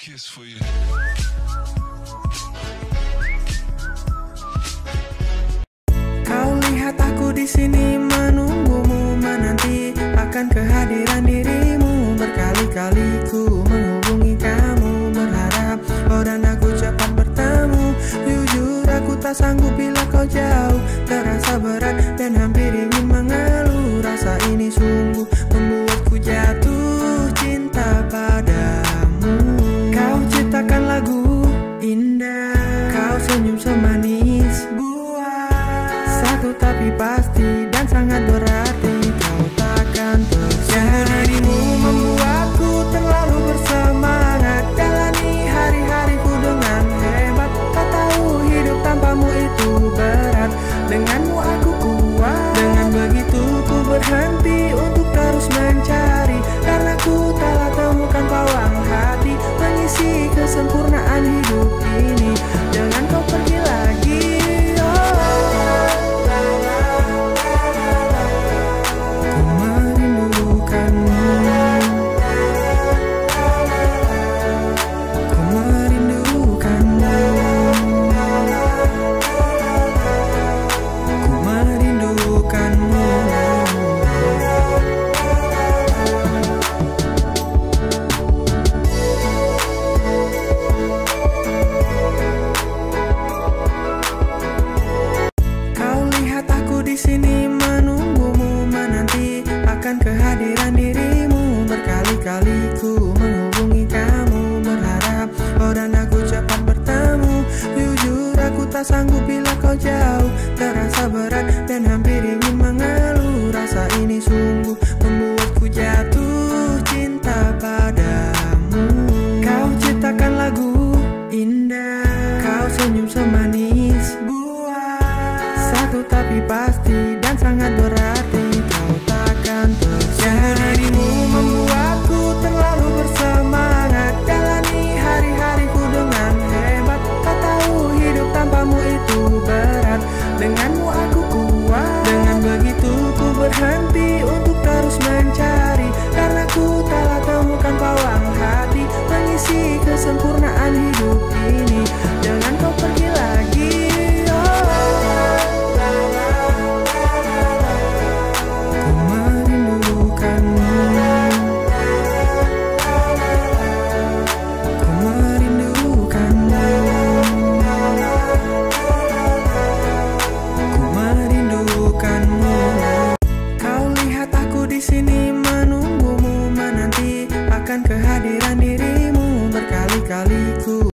kiss for you. Kau lihat aku di sini menunggumu menanti akan kehadiran dirimu. Berkali-kali ku menghubungi kamu berharap kau dan aku cepat bertemu. Jujur aku tak sanggup bila kau jauh. Terasa berat dan hampir ingin mengeluh. Rasa ini sungguh satu menanti akan kehadiran dirimu. Berkali-kali ku menghubungi kamu berharap kau dan aku cepat bertemu. Jujur aku tak sanggup bila kau jauh. Terasa berat dan hampir ingin mengeluh. Rasa ini sungguh membuatku jatuh cinta padamu. Kau ciptakan lagu indah. Kau senyum semanis buah. Satu tapi pasti dan sangat berarti like a